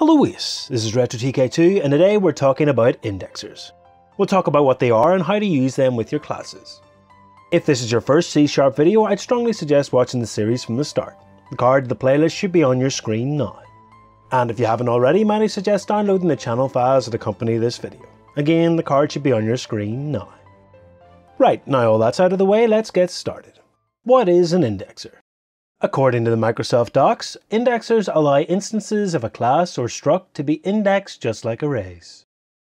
Hello Ace, this is RetroTK2 and today we're talking about indexers. We'll talk about what they are and how to use them with your classes. If this is your first C-sharp video, I'd strongly suggest watching the series from the start. The card to the playlist should be on your screen now. And if you haven't already, might I suggest downloading the channel files that accompany this video. Again, the card should be on your screen now. Right, now all that's out of the way, let's get started. What is an indexer? According to the Microsoft Docs, indexers allow instances of a class or struct to be indexed just like arrays.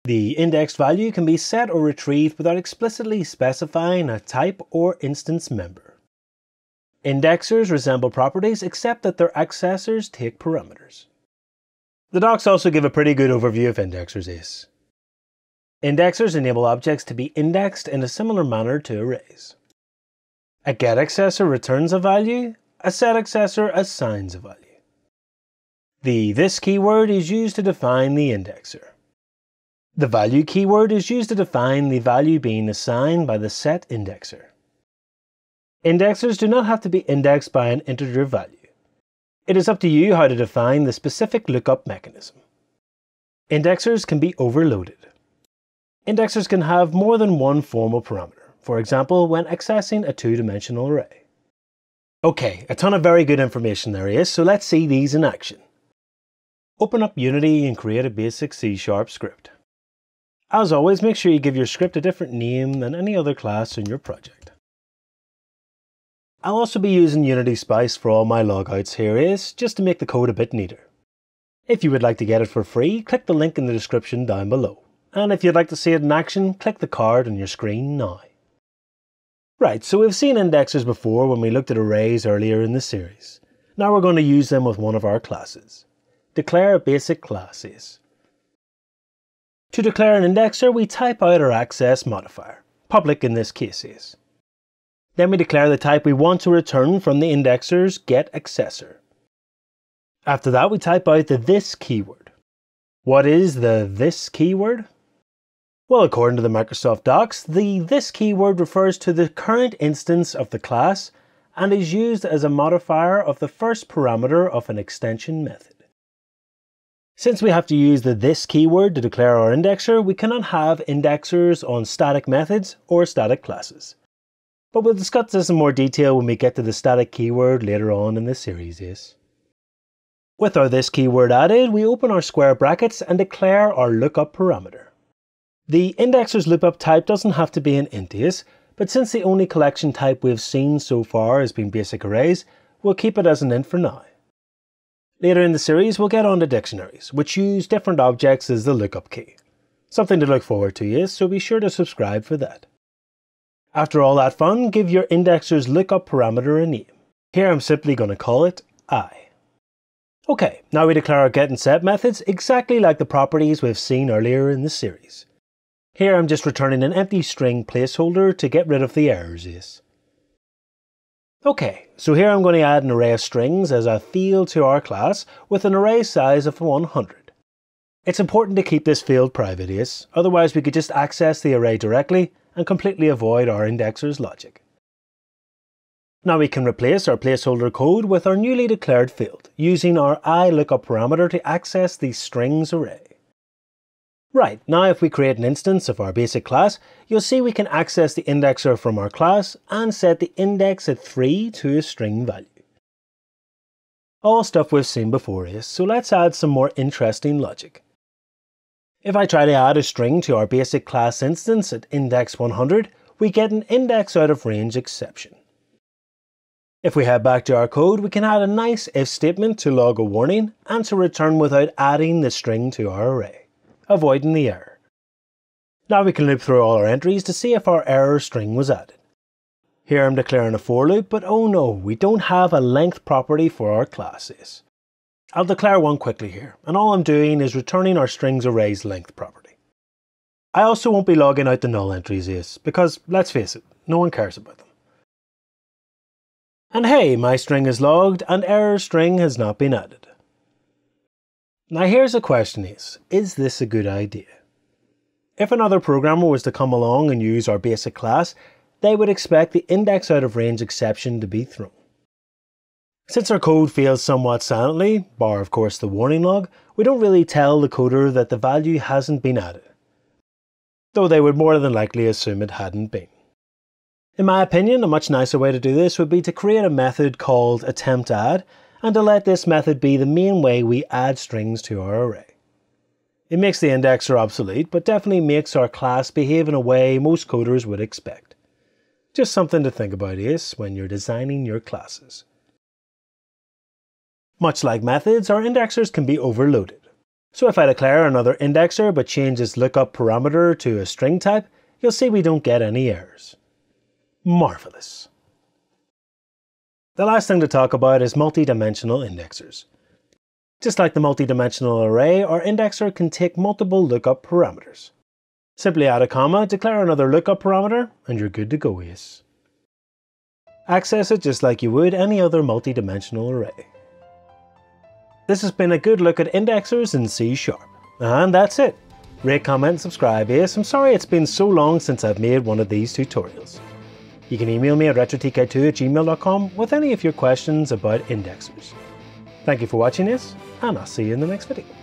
The indexed value can be set or retrieved without explicitly specifying a type or instance member. Indexers resemble properties except that their accessors take parameters. The docs also give a pretty good overview of indexers Ace. Indexers enable objects to be indexed in a similar manner to arrays. A get accessor returns a value, a set accessor assigns a value. The this keyword is used to define the indexer. The value keyword is used to define the value being assigned by the set indexer. Indexers do not have to be indexed by an integer value. It is up to you how to define the specific lookup mechanism. Indexers can be overloaded. Indexers can have more than one formal parameter, for example when accessing a two-dimensional array. Okay, a ton of very good information there is, so let's see these in action. Open up Unity and create a basic C-sharp script. As always, make sure you give your script a different name than any other class in your project. I'll also be using Unity Spice for all my logouts here is, just to make the code a bit neater. If you would like to get it for free, click the link in the description down below. And if you'd like to see it in action, click the card on your screen now. Right, so we've seen indexers before when we looked at arrays earlier in the series. Now we're going to use them with one of our classes. Declare a basic class is. To declare an indexer, we type out our access modifier, public in this case is. Then we declare the type we want to return from the indexer's getAccessor. After that we type out the this keyword. What is the this keyword? Well, according to the Microsoft Docs, the this keyword refers to the current instance of the class and is used as a modifier of the first parameter of an extension method. Since we have to use the this keyword to declare our indexer, we cannot have indexers on static methods or static classes. But we'll discuss this in more detail when we get to the static keyword later on in the series. Yes. With our this keyword added, we open our square brackets and declare our lookup parameter. The indexer's lookup type doesn't have to be an int is, but since the only collection type we've seen so far has been basic arrays, we'll keep it as an int for now. Later in the series, we'll get on to dictionaries, which use different objects as the lookup key. Something to look forward to, yes, so be sure to subscribe for that. After all that fun, give your indexer's lookup parameter a name. Here I'm simply going to call it i. Okay, now we declare our get and set methods exactly like the properties we've seen earlier in the series. Here I'm just returning an empty string placeholder to get rid of the errors is. Okay, so here I'm going to add an array of strings as a field to our class with an array size of 100. It's important to keep this field private, yes, otherwise we could just access the array directly and completely avoid our indexer's logic. Now we can replace our placeholder code with our newly declared field, using our iLookup parameter to access the strings array. Right, now if we create an instance of our basic class, you'll see we can access the indexer from our class and set the index at 3 to a string value. All stuff we've seen before is, so let's add some more interesting logic. If I try to add a string to our basic class instance at index 100, we get an index out of range exception. If we head back to our code, we can add a nice if statement to log a warning and to return without adding the string to our array, avoiding the error. Now we can loop through all our entries to see if our error string was added. Here I'm declaring a for loop, but oh no, we don't have a length property for our classes. I'll declare one quickly here, and all I'm doing is returning our strings array's length property. I also won't be logging out the null entries is, because let's face it, no one cares about them. And hey, my string is logged and error string has not been added. Now here's a question is, is this a good idea? If another programmer was to come along and use our basic class, they would expect the index out of range exception to be thrown. Since our code fails somewhat silently, bar of course the warning log, we don't really tell the coder that the value hasn't been added. Though they would more than likely assume it hadn't been. In my opinion, a much nicer way to do this would be to create a method called attempt add and to let this method be the main way we add strings to our array. It makes the indexer obsolete, but definitely makes our class behave in a way most coders would expect. Just something to think about, is when you're designing your classes. Much like methods, our indexers can be overloaded. So if I declare another indexer but change its lookup parameter to a string type, you'll see we don't get any errors. Marvelous. The last thing to talk about is multi-dimensional indexers. Just like the multi-dimensional array, our indexer can take multiple lookup parameters. Simply add a comma, declare another lookup parameter, and you're good to go, Ace. Access it just like you would any other multi-dimensional array. This has been a good look at indexers in C Sharp. And that's it. Rate, comment, subscribe, Ace. I'm sorry it's been so long since I've made one of these tutorials. You can email me at retrotk2 at gmail.com with any of your questions about indexers. Thank you for watching this, and I'll see you in the next video.